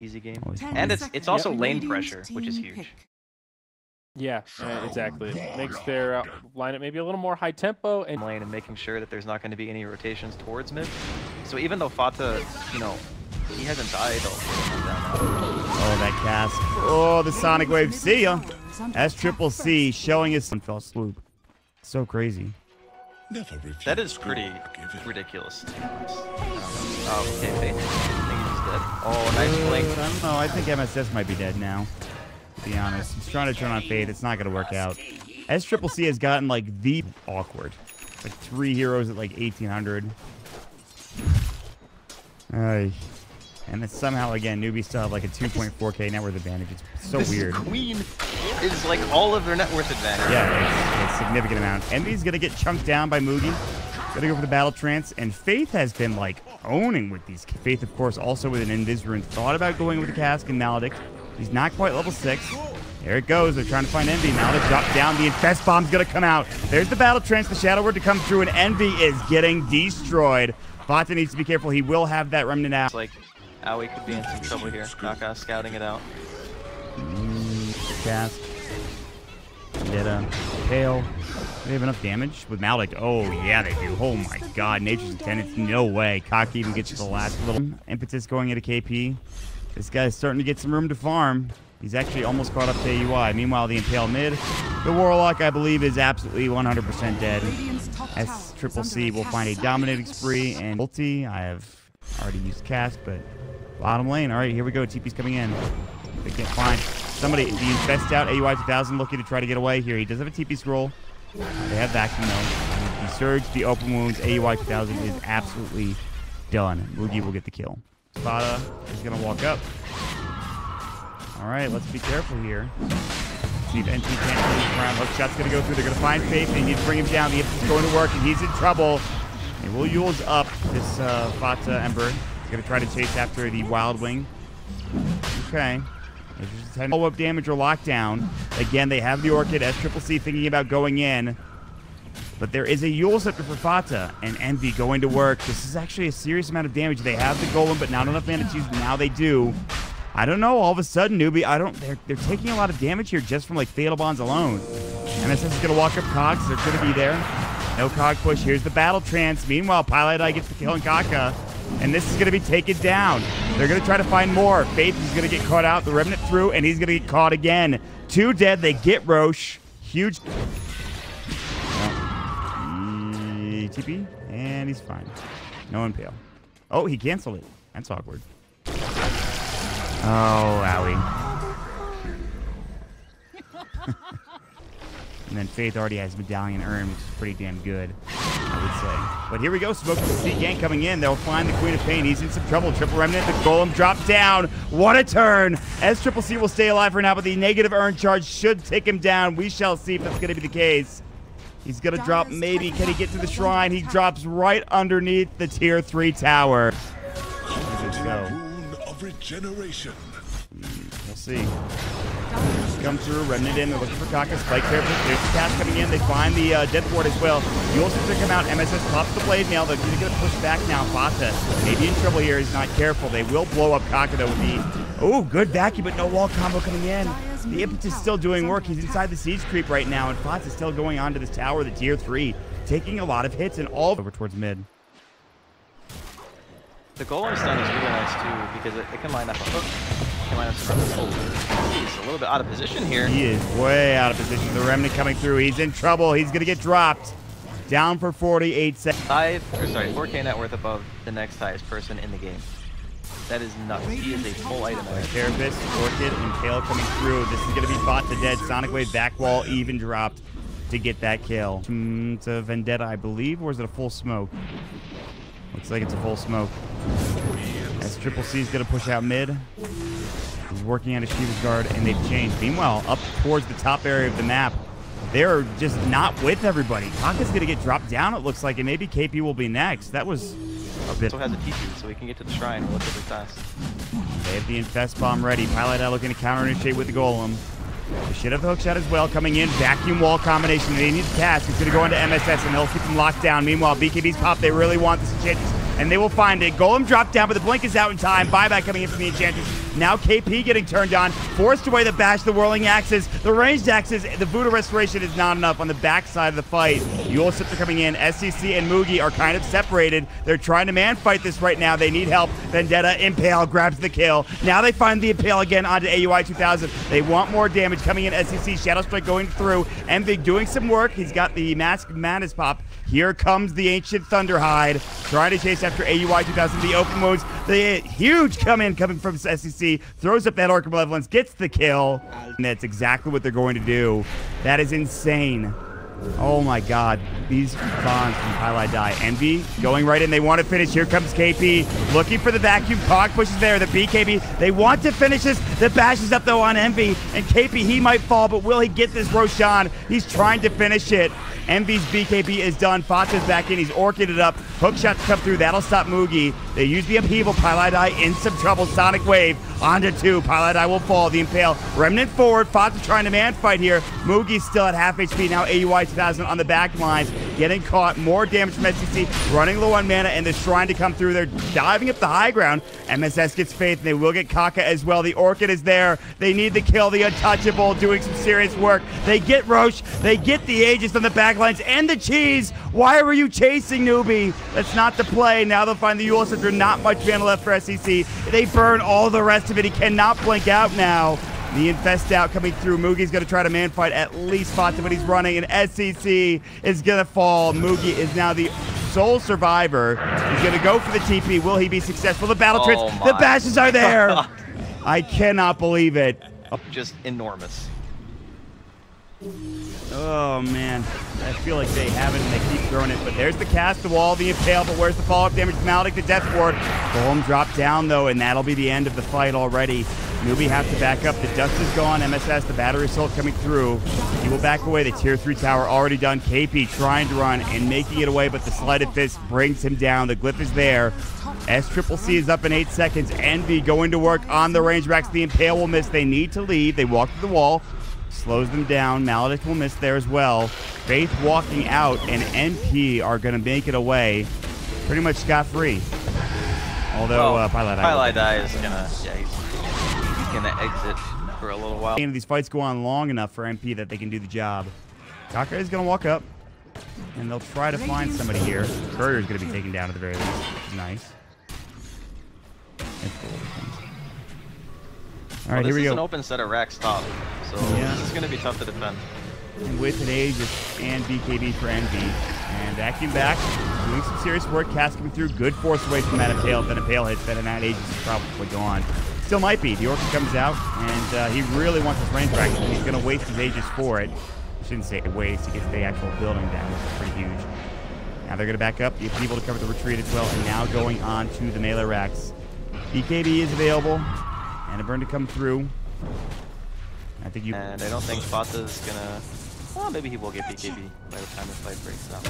Easy game. Always And it's seconds. it's also Yep. lane pressure, which is huge. pick. Yeah, uh, exactly. It makes their uh, lineup maybe a little more high tempo and lane and making sure that there's not going to be any rotations towards mid. So even though Fata, you know, he hasn't died. Oh, that cast. Oh, the Sonic Wave. See ya. S Triple C showing his one fell swoop. So crazy. That is pretty ridiculous. I don't know. Oh, okay, Faith. I think he's dead. Oh, nice blink. I don't know. I think MSS might be dead now. To be honest, he's trying to turn on Faith. It's not going to work out. S Triple C has gotten like the awkward. Like three heroes at like 1800. Ay. And then somehow again, Newbees still have like a 2.4k net worth advantage. It's so This weird. Queen is like all of their net worth advantage. Yeah, it's, it's significant amount. Envy's gonna get chunked down by Moogy. Gonna go for the battle trance, and Faith has been like owning with these. Faith, of course, also with an Invisrune. Thought about going with the cask and Maledict. He's not quite level six. There it goes. They're trying to find Envy. Now they drop down. The Infest Bomb's gonna come out. There's the battle trance, the Shadow Word to come through, and Envy is getting destroyed. Fata needs to be careful. He will have that remnant out. It's like Aui could be in some trouble here. Naka scouting it out. Mm, cask. Vendetta. Pale. Do they uh, have enough damage with Maledict? Oh, yeah, they do. Oh, my God. Nature's Attendants. No way. Cock even gets the last little impetus going into KP. This guy's starting to get some room to farm. He's actually almost caught up to AUI. Meanwhile, the Impale mid. The Warlock, I believe, is absolutely 100% dead. Radiant's top tower S Triple C will find a dominating spree and ulti. I have already used cast, but bottom lane. All right, here we go. TP's coming in. They can't find somebody. The infest out. AUI 2000 looking to try to get away here. He does have a TP scroll. They have vacuum though. The surge, the open wounds. AUI 2000 is absolutely done. Moogy will get the kill. Spada is gonna walk up. All right, let's be careful here. See if NT can't move around. Hook shot's gonna go through. They're gonna find Faith. They need to bring him down. The going to work, and he's in trouble. And will Eul's up this uh, Fata Ember. He's gonna try to chase after the Wild Wing. Okay. There's just 10 follow-up damage or lockdown. Again, they have the Orchid. S Triple C thinking about going in. But there is a Eul Scepter for Fata and Envy going to work. This is actually a serious amount of damage. They have the Golem, but not enough mana to use. Now they do. I don't know. All of a sudden, Newbee, I don't. They're they're taking a lot of damage here just from like Fatal Bonds alone. MSS is gonna walk up Cogs. They're gonna be there. No Cog push. Here's the battle trance. Meanwhile, Pieliedie gets the kill on Kaka. And this is going to be taken down. They're going to try to find more. Faith is going to get caught out. The Remnant through, and he's going to get caught again. Two dead. They get Rosh. Huge. Mm, TP, and he's fine. No impale. Oh, he canceled it. That's awkward. Oh, owie. and then Faith already has Medallion Urn, which is pretty damn good, I would say. But here we go. Smoke the Sea Gang coming in. They'll find the Queen of Pain. He's in some trouble. Triple Remnant. The Golem dropped down. What a turn. S Triple C will stay alive for now, but the negative Urn charge should take him down. We shall see if that's going to be the case. He's going to drop maybe. Can he get to the shrine? He drops right underneath the tier 3 tower. Where does it go? Moon of regeneration. Hmm, we'll see. Come through, Remnant in. They're looking for Kaka. Spike there. There's the cast coming in. They find the uh, Death Ward as well. You'll see to come out. MSS pops the blade mail. They're going to get back now. Fata maybe in trouble here. He's not careful. They will blow up Kaka though with the. Oh, good vacuum, but no wall combo coming in. The impetus is still doing work. He's inside the siege creep right now, and Fata's still going on to this tower, the tier three, taking a lot of hits and all over towards mid. The golem stun is really nice too because it, it can line up a hook. It can line up some a little bit out of position here. He is way out of position. The remnant coming through. He's in trouble. He's gonna get dropped. Down for 48 seconds. Five, or sorry, 4K net worth above the next highest person in the game. That is nuts. He is a full item. Carapace, Orchid, and Kale coming through. This is gonna be fought to dead. Sonic Wave back wall even dropped to get that kill. Mm, it's a Vendetta, I believe, or is it a full smoke? Looks like it's a full smoke. S Triple C is gonna push out mid. He's working on a Shiva's guard, and they've changed. Meanwhile, up towards the top area of the map, they're just not with everybody. Kaka's gonna get dropped down, it looks like, and maybe KP will be next. That was a bit. Also has a TP, so he can get to the shrine relatively fast. They have the infest bomb ready. Pieliedie looking to counter initiate with the golem. They should have the hook shot as well. Coming in, vacuum wall combination. They need to cast. He's going to go into MSS and they'll keep him locked down. Meanwhile, BKB's pop. They really want this Enchantress, and they will find it. Golem dropped down, but the blink is out in time. Buyback coming in from the Enchantress. Now KP getting turned on, forced away the bash, the whirling axes, the ranged axes. The Voodoo Restoration is not enough on the backside of the fight. Eul Scepter coming in. SCC and Moogy are kind of separated. They're trying to man fight this right now. They need help. Vendetta Impale grabs the kill. Now they find the Impale again onto AUI 2000. They want more damage coming in. SCC Shadow Strike going through. Envy doing some work. He's got the Mask Madness pop. Here comes the Ancient Thunderhide, trying to chase after AUI 2000. The open moves, the huge come in coming from SCC, throws up that Orc Malevolence, gets the kill. And that's exactly what they're going to do. That is insane. Oh my god. These bonds from Pieliedie. Envy going right in. They want to finish. Here comes KP. Looking for the vacuum. Cog pushes there. The BKB. They want to finish this. The bash is up though on Envy. And KP, he might fall, but will he get this Roshan? He's trying to finish it. Envy's BKB is done. Fata's back in. He's orchid it up. Hook shots come through. That'll stop Moogy. They use the upheaval. Pieliedie in some trouble. Sonic Wave onto two. Pylai will fall. The Impale. Remnant forward. Fata trying to man fight here. Moogy's still at half HP. Now AUI 2000 on the back lines. Getting caught. More damage from SCC. Running low on mana and the Shrine to come through. They're diving up the high ground. MSS gets Faith and they will get Kaka as well. The Orchid is there. They need to kill the Untouchable. Doing some serious work. They get Rosh. They get the Aegis on the back lines and the cheese. Why were you chasing Newbee? That's not the play. Now they'll find the Eul Scepter. Not much mana left for SCC. They burn all the rest of it. He cannot blink out now. The Infest out coming through. Moogy's going to try to man fight at least Fata, but he's running, and SCC is going to fall. Moogy is now the sole survivor. He's going to go for the TP. Will he be successful? The battle tricks, Oh the bashes are there. I cannot believe it. Just enormous. Oh man, I feel like they haven't and they keep throwing it. But there's the cast the wall, the impale, but where's the follow-up damage? Malik the death ward. Golem dropped down though, and that'll be the end of the fight already. Newbee has to back up. The dust is gone. MSS, the battery assault coming through. He will back away. The tier three tower already done. KP trying to run and making it away, but the sleight of fist brings him down. The glyph is there. S triple C is up in eight seconds. Envy going to work on the range racks. The impale will miss. They need to leave. They walk to the wall slows them down. Maledict will miss there as well. Faith walking out, and NP are going to make it away pretty much scot free. Although, uh, Pilot Pieliedie is gonna, yeah, he's, he's gonna exit for a little while. These fights go on long enough for NP that they can do the job. Kaka is going to walk up, and they'll try to find somebody here. Courier's going to be taken down at the very least, nice. All right, well, this here we is go. an open set of racks top, so Yeah. this is gonna be tough to defend. And with an Aegis and BKB for Envy. And vacuum back, doing some serious work, cast coming through. Good force away from that Impale. Then Impale hits, then that Aegis is probably gone. Still might be. The Orca comes out, and uh, he really wants his range back. He's going to waste his Aegis for it. Shouldn't say waste. He gets the actual building down, which is pretty huge. Now they're going to back up. You have people to cover the retreat as well. And now going on to the melee racks. BKB is available. And a burn to come through. I think you. And I don't think Fata's gonna. Well, maybe he will get BKB by the time the fight breaks up.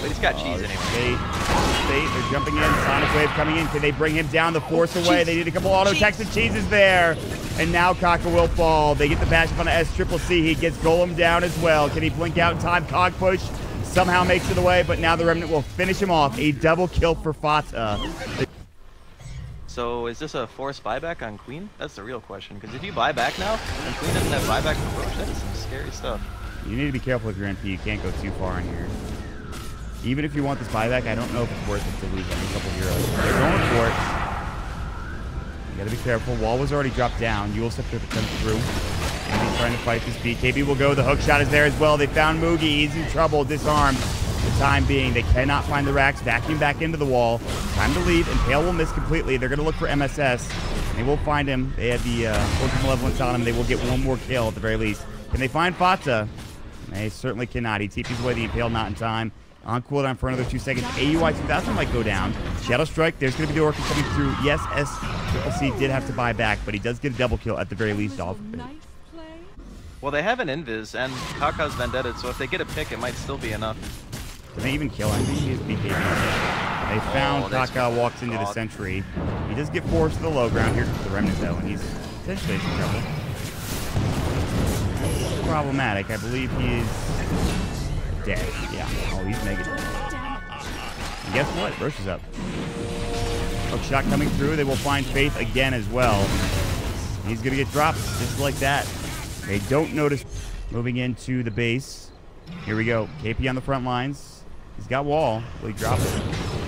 But he's got cheese oh, anyway. They, they, they're jumping in. Sonic Wave coming in. Can they bring him down the force oh, away? They need a couple auto attacks. The cheese is there. And now Kaka will fall. They get the bash up on the S Triple C. He gets Golem down as well. Can he blink out in time? Cog push somehow makes it away, but now the Remnant will finish him off. A double kill for Fata. So is this a forced buyback on Queen? That's the real question. Because if you buy back now, and Queen doesn't have buyback for Rosh, that is some scary stuff. You need to be careful with your MP. You can't go too far in here. Even if you want this buyback, I don't know if it's worth it to lose only a couple heroes. They're going for it. You gotta be careful. Wall was already dropped down. Eul Scepter comes through. He's trying to fight this BKB KB will go. The hook shot is there as well. They found Moogy. He's in trouble. Disarmed. For the time being, they cannot find the racks. Vacuum back into the wall. Time to leave. And Pale will miss completely. They're gonna look for MSS. They will find him. They have the uh, Malevolence on him. They will get one more kill at the very least. Can they find Fata? They certainly cannot. He TP's away the Impale not in time. On cooldown for another two seconds. AUI 2000 might go down. Shadow Strike, there's going to be the Orca coming through. Yes, SLC did have to buy back, but he does get a double kill at the very least off. Well, they have an Invis, and Kaka's Vendetta, so if they get a pick, it might still be enough. Can they even kill him? He is BKB. They oh, found Oh, Kaka walks into the. Sentry. He does get forced to the low ground. Here's the Remnant, though, and he's potentially in trouble. Problematic. I believe he is dead. Yeah. Oh, he's negative. And guess what? Rosh is up. Hook shot coming through. They will find Faith again as well. He's going to get dropped just like that. They don't notice moving into the base. Here we go. KP on the front lines. He's got wall. Will he drop it?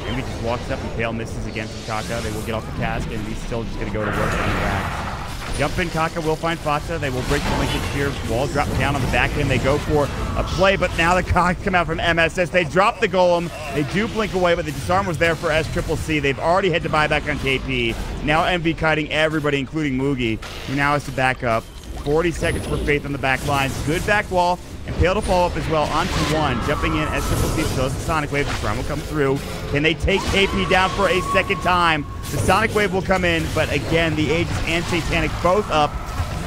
Maybe just walks up and Pale misses against Kaka. They will get off the cask and he's still just going to go to work on the back. Jump in, Kaka will find Fata. They will break the linkage here. Wall drop down on the back end. They go for a play, but now the cock come out from MSS. They drop the golem. They do blink away, but the disarm was there for S Triple C. They've already had to buy back on KP. Now Envy kiting everybody, including Moogy, who now has to back up. 40 seconds for Faith on the back lines. Good back wall. Pale to follow up as well onto one. Jumping in as Triple C still the Sonic Wave. The Storm will come through. Can they take KP down for a second time? The Sonic Wave will come in, but again, the Aegis and Satanic both up.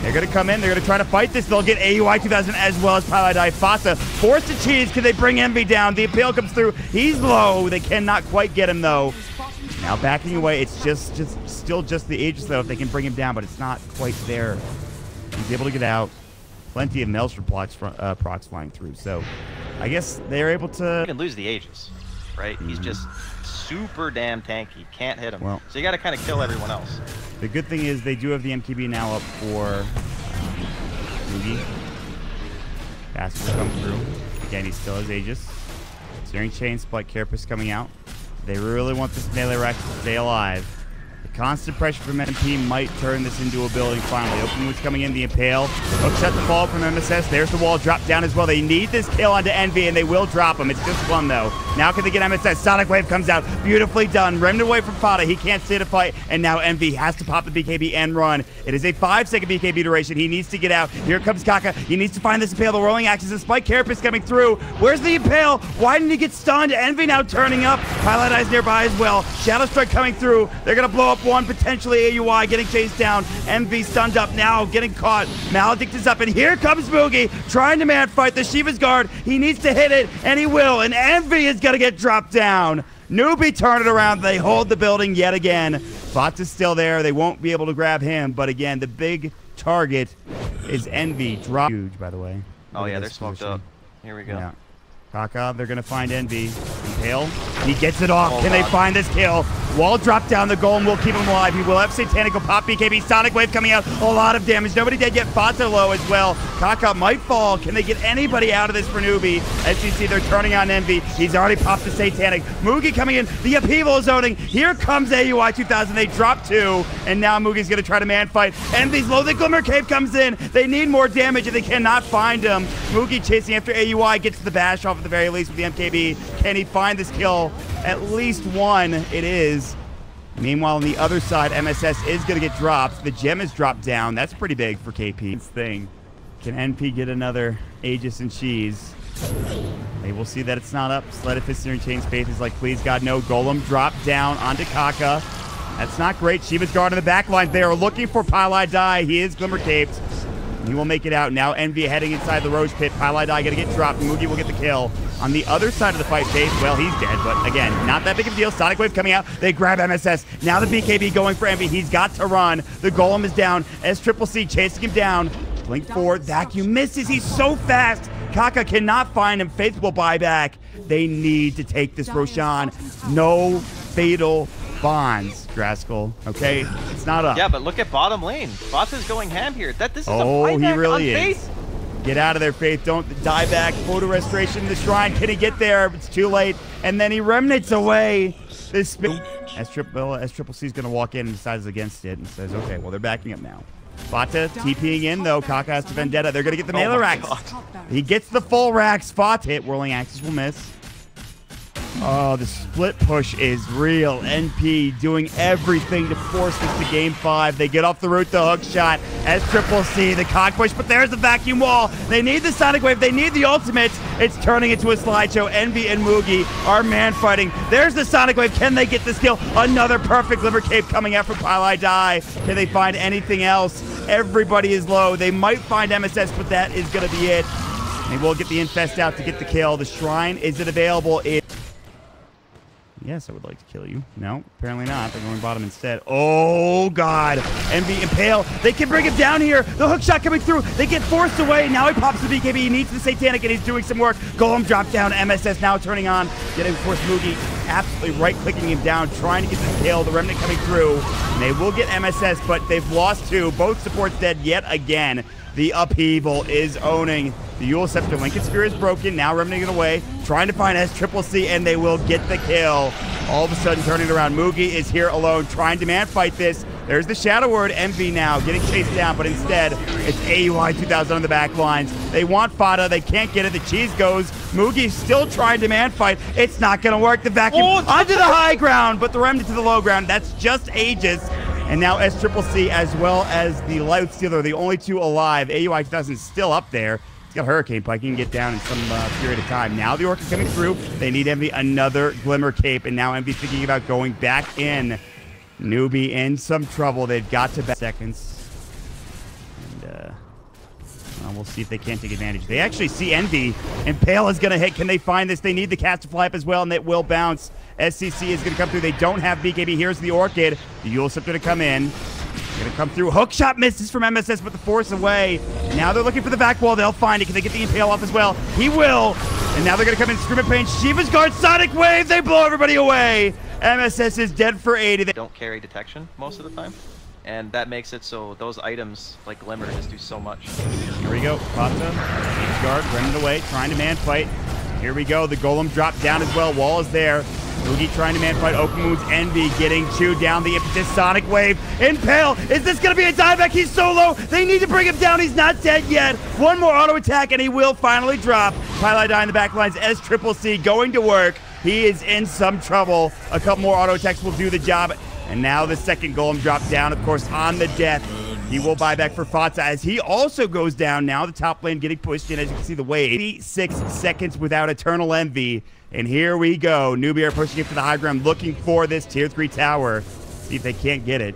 They're going to come in. They're going to try to fight this. They'll get AUI 2000 as well as Paladai Fasa. Forced to cheese. Can they bring Envy down? The appeal comes through. He's low. They cannot quite get him, though. Now backing away. It's just, just still just the Aegis, though, if they can bring him down, but it's not quite there. He's able to get out. Plenty of Maelstrom procs, uh, procs flying through. So I guess they're able You to... can lose the Aegis, right? He's just super damn tanky. Can't hit him. Well- so you got to kind of kill everyone else. The good thing is they do have the MKB now up for Moogy. Pass will come through. Again, he still has Aegis. Searing Chain, Spike Carapace coming out. They really want this melee rack to stay alive. Constant pressure from NP might turn this into a building finally. Open coming in, the Impale. Hook shot the fall from MSS. There's the wall drop down as well. They need this kill onto Envy, and they will drop him. It's just one, though. Now can they get MSS? Sonic Wave comes out. Beautifully done. Remnant away from Fata. He can't stay to fight, and now Envy has to pop the BKB and run. It is a five-second BKB duration. He needs to get out. Here comes Kaka. He needs to find this Impale. The rolling axis and Spike Carapace coming through. Where's the Impale? Why didn't he get stunned? Envy now turning up. Pieliedie's nearby as well. Shadow Strike coming through. They're going to blow up one, potentially AUI getting chased down. Envy stunned up now, getting caught. Maledict is up, and here comes Moogy trying to man fight the Shiva's guard. He needs to hit it, and he will. And Envy is going to get dropped down. Newbee turn it around. They hold the building yet again. Fox is still there. They won't be able to grab him, but again, the big target is Envy. Drop huge, by the way. Oh yeah, they're smoked up. Here we go. Yeah. Kaka, they're gonna find Envy. He gets it off. Oh, Can they find this kill? Wall drop down. The goal and we'll keep him alive. He will have Satanic will pop BKB. Sonic Wave coming out. A lot of damage. Nobody dead yet. Fata low as well. Kaka might fall. Can they get anybody out of this for Newbee? As you see, they're turning on Envy. He's already popped the Satanic. Moogy coming in. The upheaval is zoning. Here comes AUI 2000. They drop two. And now Moogy's gonna try to man fight. Envy's low. The Glimmer Cape comes in. They need more damage and they cannot find him. Moogy chasing after AUI gets the bash off at the very least with the MKB. Can he find this kill? At least one it is. Meanwhile, on the other side, MSS is going to get dropped. The gem is dropped down. That's pretty big for KP. Thing. Can NP get another Aegis and Cheese? They will see that it's not up. Sleight of Fist and Chain's Faith is like, please God, no. Golem drop down onto Kaka. That's not great. Shiva's guard in the back line. They are looking for Pieliedie. He is Glimmer Caped. He will make it out. Now Envy heading inside the Rosh Pit. Pieliedie going to get dropped. Moogy will get the kill. On the other side of the fight, Faith, well, he's dead. But again, not that big of a deal. Sonic Wave coming out. They grab MSS. Now the BKB going for Envy. He's got to run. The Golem is down. S Triple C chasing him down. Blink forward. Vacuum misses. He's so fast. Kaka cannot find him. Faith will buy back. They need to take this Roshan. No fatal bonds, Draskyl. Okay? It's not up. Yeah, but look at bottom lane. Fata's going ham here. That this is Oh, a he buyback really on is. Faith. Get out of there, Faith. Don't die back. Photo restoration the shrine. Can he get there? It's too late. And then he remnants away. This spin. S triple S triple C is gonna walk in and decides against it and says, okay, well they're backing up now. Fata TPing in though. Kaka has to vendetta. They're gonna get the Oh melee my racks. God. He gets the full racks. Fata hit. Whirling Axes will miss. Oh, the split push is real. NP doing everything to force this to game five. They get off the route, the hook shot as Triple C, the cock push, but there's the vacuum wall. They need the Sonic Wave. They need the ultimate. It's turning into a slideshow. Envy and Moogy are man fighting. There's the Sonic Wave. Can they get the skill? Another perfect liver cape coming out from Pieliedie. Can they find anything else? Everybody is low. They might find MSS, but that is going to be it. They will get the infest out to get the kill. The shrine, is it available? It Yes, I would like to kill you. No, apparently not. They're going bottom instead. Oh, God. Envy Impale. They can bring him down here. The hook shot coming through. They get forced away. Now he pops the BKB. He needs the Satanic, and he's doing some work. Golem drop down. MSS now turning on. Getting forced Moogy. absolutely right-clicking him down, trying to get the kill. The Remnant coming through. And they will get MSS, but they've lost two. Both supports dead yet again. The upheaval is owning the Eul Scepter. Linken Sphere is broken. Now Remnant it away. Trying to find S Triple C, and they will get the kill. All of a sudden, turning around. Moogy is here alone, trying to man fight this. There's the Shadow Word, Envy now, getting chased down, but instead, it's AUI 2000 on the back lines. They want Fata, they can't get it, the cheese goes. Moogy's still trying to man fight. It's not gonna work. The vacuum Oh, onto the high ground, but the remnant to the low ground. That's just Aegis. And now S Triple C as well as the Life Stealer, the only two alive. AUI 2000 is still up there. Got Hurricane Pike. He can get down in some uh, period of time. Now the Orc is coming through. They need Envy another Glimmer Cape, and now Envy thinking about going back in. Newbee in some trouble. They've got to back seconds. And uh, well, we'll see if they can't take advantage. They actually see Envy, and Pale is going to hit. Can they find this? They need the cast to fly up as well, and it will bounce. SCC is going to come through. They don't have BKB. Here's the Orchid. The Eul Scepter to come in. To come through. Hook shot misses from MSS, but the force away. Now they're looking for the back wall. They'll find it. Can they get the Impale off as well? He will. And now they're going to come in. Scream and Pain. Shiva's Guard. Sonic Wave. They blow everybody away. MSS is dead for 80. They don't carry detection most of the time. And that makes it so those items, like Glimmer, just do so much. Here we go. Fata, Siege Guard, running away, trying to man fight. Here we go. The Golem dropped down as well. Wall is there. Moogy trying to man fight. Okamoon's Envy getting chewed down. The impetus Sonic Wave. Impale. Is this going to be a dieback? He's so low. They need to bring him down. He's not dead yet. One more auto attack, and he will finally drop. Die in the back lines. Triple C going to work. He is in some trouble. A couple more auto attacks will do the job. And now the second golem dropped down, of course, on the death. He will buy back for Fatsa as he also goes down. Now the top lane getting pushed in, as you can see the wave. 86 seconds without Eternal Envy. And here we go. Newbee are pushing it for the high ground, looking for this tier 3 tower. See if they can't get it.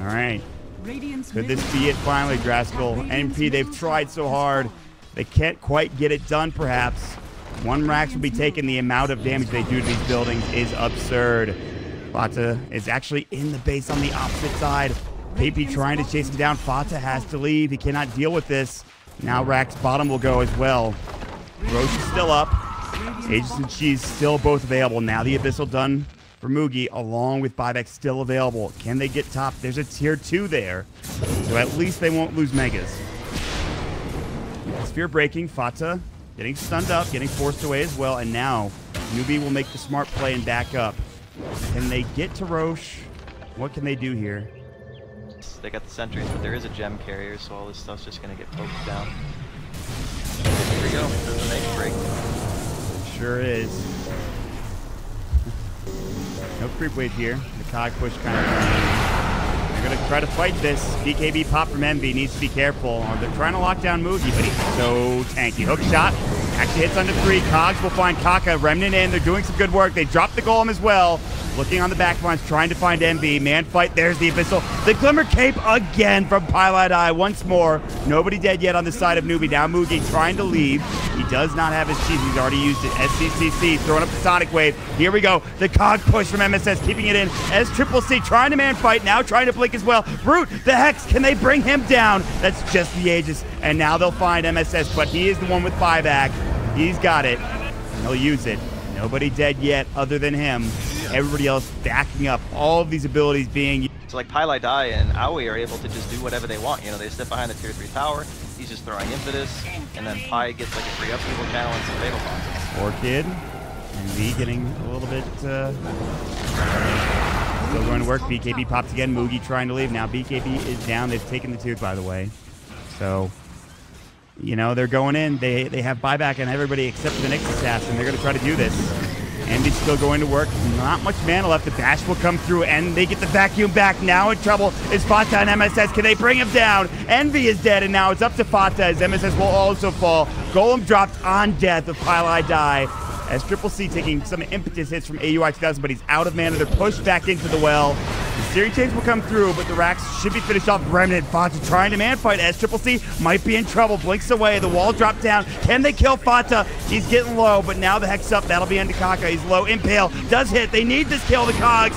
All right. Could this be it finally, Draskyl? NP, they've tried so hard. They can't quite get it done, perhaps. One Rax will be taken. The amount of damage they do to these buildings is absurd. Fata is actually in the base on the opposite side. PP trying to chase him down. Fata has to leave. He cannot deal with this. Now Rax bottom will go as well. Rosh is still up. Aegis and Cheese still both available. Now the Abyssal done for Moogy, along with buyback still available. Can they get top? There's a tier 2 there. So at least they won't lose Megas. Sphere breaking. Fata getting stunned up, getting forced away as well. And now Newbee will make the smart play and back up. Can they get to Rosh? What can they do here? They got the sentries, but there is a gem carrier, so all this stuff's just gonna get poked down. Here we go. There's an egg break. Sure is. no creep wave here. The cog push kind of. They're gonna try to fight this. BKB pop from Envy needs to be careful. They're trying to lock down Moogy, but he's so tanky. Hook shot. Actually hits under three. Cogs will find Kaka. Remnant in. They're doing some good work. They dropped the golem as well. Looking on the back lines, trying to find Envy. Man fight. There's the Abyssal. The Glimmer Cape again from Pieliedie once more. Nobody dead yet on the side of Newbee. Now Moogy trying to leave. He does not have his cheese. He's already used it. SCCC throwing up the Sonic Wave. Here we go. The cog push from MSS, keeping it in. S Triple C trying to man fight. Now trying to blink as well. Brute, the Hex. Can they bring him down? That's just the Aegis. And now they'll find MSS, but he is the one with buyback. He's got it. And he'll use it. Nobody dead yet other than him. Everybody else backing up. All of these abilities being So like Pieliedie and Aui are able to just do whatever they want. You know, they sit behind the tier 3 tower, he's just throwing impetus, and then Pi gets like a free upheaval channel and some fatal bonds. Orchid and V getting a little bit uh, still going to work. BKB pops again. Moogy trying to leave. Now BKB is down. They've taken the tooth, by the way. So, you know, they're going in. They they have buyback and everybody except for the next assassin. They're going to try to do this. Envy's still going to work. Not much mana left. The bash will come through, and they get the vacuum back. Now in trouble is Fata and MSS. Can they bring him down? Envy is dead, and now it's up to Fata as MSS will also fall. Golem dropped on death of I die. S Triple C taking some impetus hits from AUI 2000, but he's out of mana. They're pushed back into the well. Series change will come through, but the racks should be finished off. Remnant Fata trying to man fight as Triple C might be in trouble. Blinks away. The wall dropped down. Can they kill Fata? He's getting low, but now the hex up. That'll be into Kaka. He's low. Impale does hit. They need this kill. The Cogs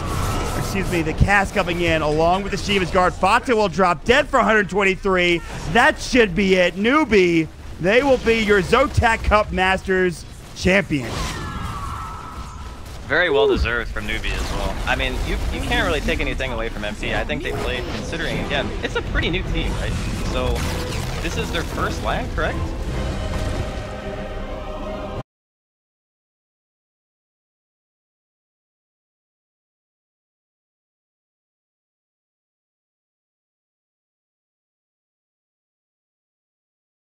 excuse me, the cast coming in along with the Shiva's Guard. Fata will drop dead for 123. That should be it. Newbee, they will be your Zotac Cup Masters champions. Very well deserved from Newbee as well. I mean, you you can't really take anything away from NP. I think they played, considering again, it's a pretty new team, right? So this is their first LAN, correct?